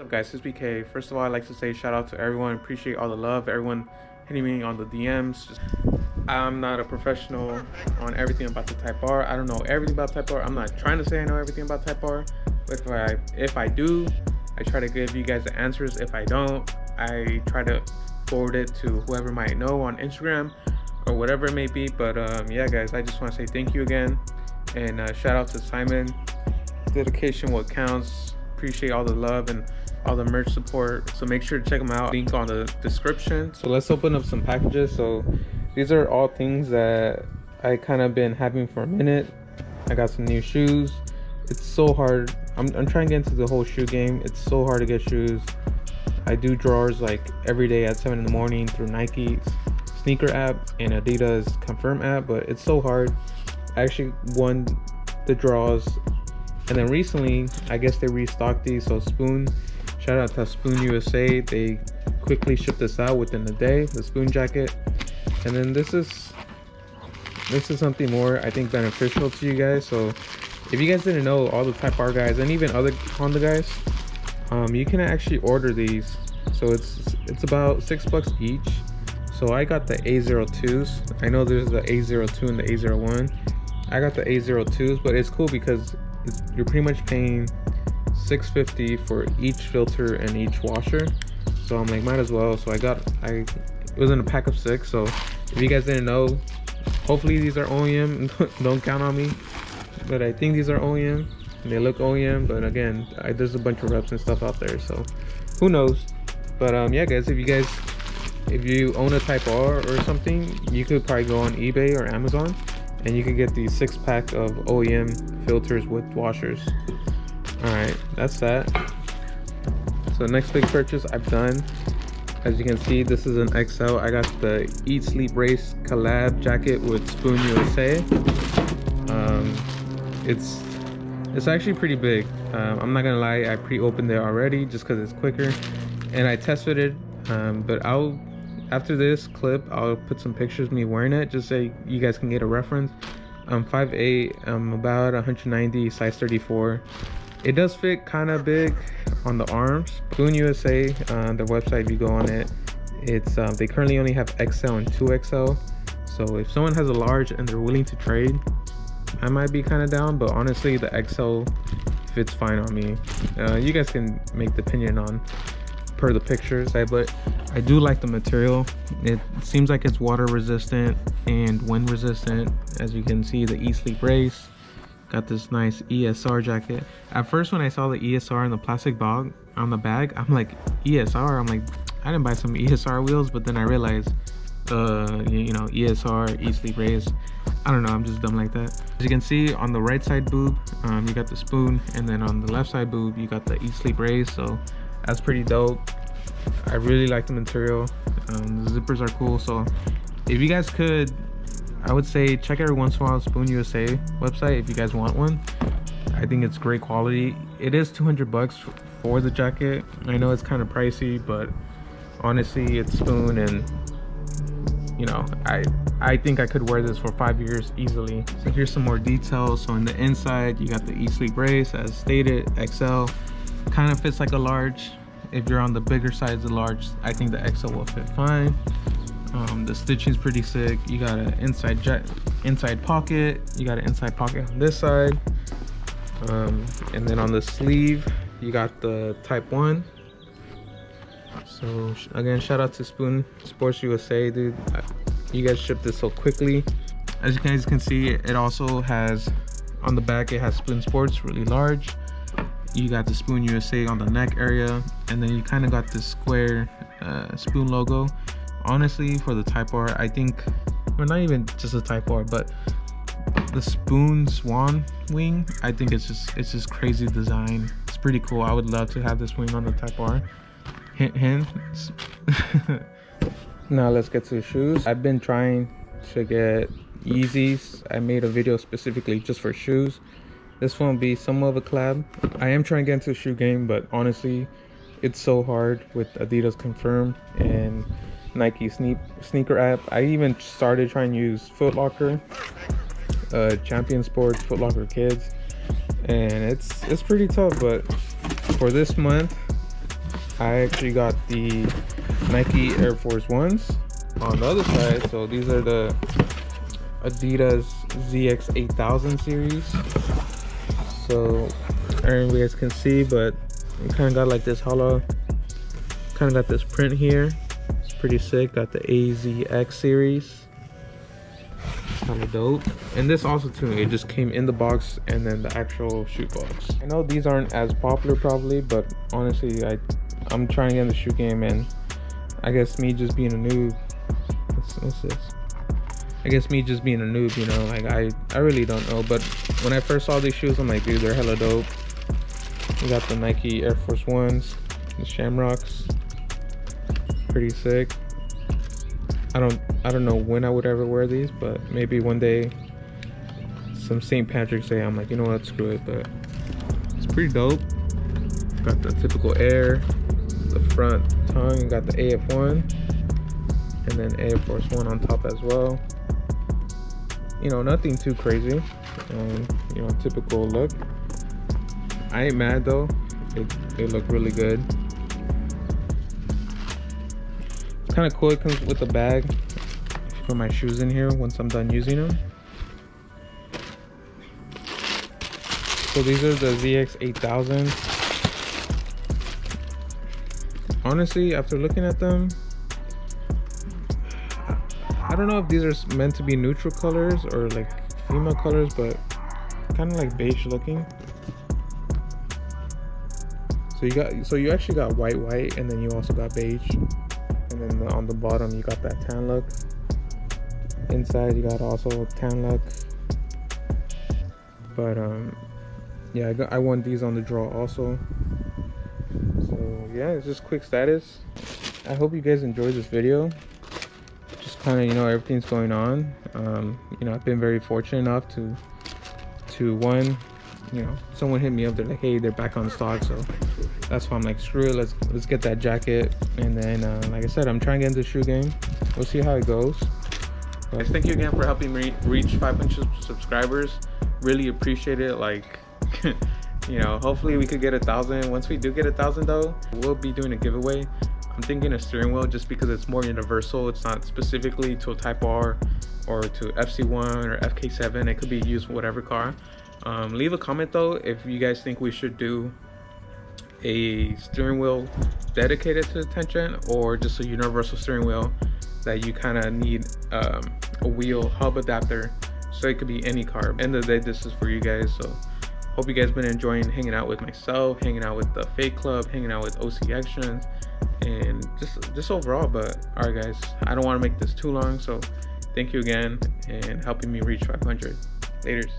What's up guys, it's PK. First of all, I'd like to say shout out to everyone. Appreciate all the love, everyone hitting me on the DMs. Just, I'm not a professional on everything about the Type R. I don't know everything about Type R. I'm not trying to say I know everything about Type R, but if I if I do, I try to give you guys the answers. If I don't, I try to forward it to whoever might know on Instagram or whatever it may be. But um, yeah, guys, I just want to say thank you again, and uh, shout out to Simon. Dedication what counts. Appreciate all the love and all the merch support. So make sure to check them out. Link on the description. So let's open up some packages. So these are all things that I kind of been having for a minute. I got some new shoes. It's so hard. I'm, I'm trying to get into the whole shoe game. It's so hard to get shoes. I do drawers like every day at 7 in the morning through Nike's sneaker app and Adidas Confirm app, but it's so hard. I actually won the draws. And then recently, I guess they restocked these. So Spoon, shout out to Spoon USA. They quickly shipped this out within a day, the Spoon jacket. And then this is this is something more I think beneficial to you guys. So if you guys didn't know, all the Type R guys and even other Honda guys, um, you can actually order these. So it's it's about six bucks each. So I got the A02s. I know there's the A02 and the A01. I got the A02s, but it's cool because you're pretty much paying 650 for each filter and each washer. So I'm like, might as well. So I got, I it was in a pack of six. So if you guys didn't know, hopefully these are OEM. Don't count on me, but I think these are OEM. They look OEM, but again, I, there's a bunch of reps and stuff out there. So who knows? But um, yeah, guys, if you guys if you own a Type R or something, you could probably go on eBay or Amazon and you can get the six pack of OEM filters with washers. Alright, that's that. So next big purchase I've done. As you can see, this is an XL. I got the Eat Sleep Race collab jacket with Spoon USA. Um, it's it's actually pretty big. Um, I'm not gonna lie, I pre-opened it already just because it's quicker, and I tested it. Um, but I'll after this clip i'll put some pictures of me wearing it just so you guys can get a reference. I'm 5'8 i'm about 190 size 34 it does fit kind of big on the arms. Spoon usa uh, the website if you go on it it's uh, they currently only have xl and 2xl so if someone has a large and they're willing to trade i might be kind of down but honestly the xl fits fine on me. Uh, you guys can make the opinion on per the pictures but i do like the material. It seems like it's water resistant and wind resistant. As you can see the Eat Sleep Race got this nice esr jacket. At first when i saw the esr in the plastic bag on the bag i'm like esr i'm like i didn't buy some esr wheels but then i realized uh you know esr Eat Sleep Race i don't know i'm just dumb like that. As you can see on the right side boob um, you got the spoon and then on the left side boob you got the Eat Sleep Race so that's pretty dope. I really like the material. Um, the zippers are cool so if you guys could i would say check every once in a while spoon usa website if you guys want one. I think it's great quality. It is 200 bucks for the jacket. I know it's kind of pricey but honestly it's spoon and you know i i think i could wear this for five years easily. So here's some more details. So in the inside you got the Eat Sleep Race as stated xl kind of fits like a large if you're on the bigger size of large i think the xl will fit fine. Um, the stitching is pretty sick. You got an inside jet inside pocket. You got an inside pocket on this side. Um, and then on the sleeve you got the type 1 so again shout out to spoon sports usa dude. You guys shipped this so quickly. As you guys can see it also has on the back it has spoon sports really large you got the spoon usa on the neck area and then you kind of got the square uh, spoon logo. Honestly for the type r i think or not even just the type r but the spoon swan wing i think it's just it's just crazy design. It's pretty cool. I would love to have this wing on the type r hint hint. Now let's get to the shoes. I've been trying to get yeezys. I made a video specifically just for shoes this one will be somewhat of a collab i am trying to get into the shoe game but honestly it's so hard with adidas confirm and nike sneak sneaker app i even started trying to use footlocker uh champion sports footlocker kids and it's it's pretty tough but for this month I actually got the Nike Air Force Ones on the other side. So these are the Adidas ZX 8000 series. So I don't know if you guys can see, but it kind of got like this hollow, kind of got this print here. It's pretty sick. Got the AZX series. Kind of dope. And this also too, it just came in the box and then the actual shoe box. I know these aren't as popular probably, but honestly, I I'm trying to get in the shoe game and I guess me just being a noob. What's, what's this? I guess me just being a noob, you know, like I, I really don't know. But when I first saw these shoes, I'm like, dude, they're hella dope. We got the Nike Air Force Ones, the Shamrocks. Pretty sick. I don't I don't know when I would ever wear these, but maybe one day some St. Patrick's Day, I'm like, you know what, screw it. But it's pretty dope. Got the typical air, the front tongue, got the AF1, and then Air Force One on top as well you know, nothing too crazy. Um, you know, typical look. I ain't mad though. It, they look really good. It's kind of cool. It comes with a bag. Put my shoes in here once I'm done using them. So these are the ZX 8000. Honestly, after looking at them, I don't know if these are meant to be neutral colors or like female colors, but kind of like beige looking. So you got, so you actually got white, white, and then you also got beige, and then on the bottom you got that tan look. Inside you got also tan look. But um, yeah, I got I won these on the draw also. So yeah, it's just quick status. I hope you guys enjoyed this video kind of you know everything's going on. Um, you know i've been very fortunate enough to to one you know someone hit me up they're like hey they're back on stock so that's why i'm like screw it let's let's get that jacket. And then uh, like i said i'm trying to get into the shoe game. We'll see how it goes. But thank you again for helping me reach 500 subscribers. Really appreciate it. Like you know hopefully we could get a thousand. Once we do get a thousand though we'll be doing a giveaway I'm thinking a steering wheel just because it's more universal. It's not specifically to a Type R or to FC1 or FK7. It could be used for whatever car. Um, leave a comment though if you guys think we should do a steering wheel dedicated to the 10th gen or just a universal steering wheel that you kind of need um, a wheel hub adapter so it could be any car. End of the day, this is for you guys. So hope you guys been enjoying hanging out with myself, hanging out with the Fake Club, hanging out with OC Actions and just just overall but all right guys. I don't want to make this too long so thank you again and helping me reach 500 laters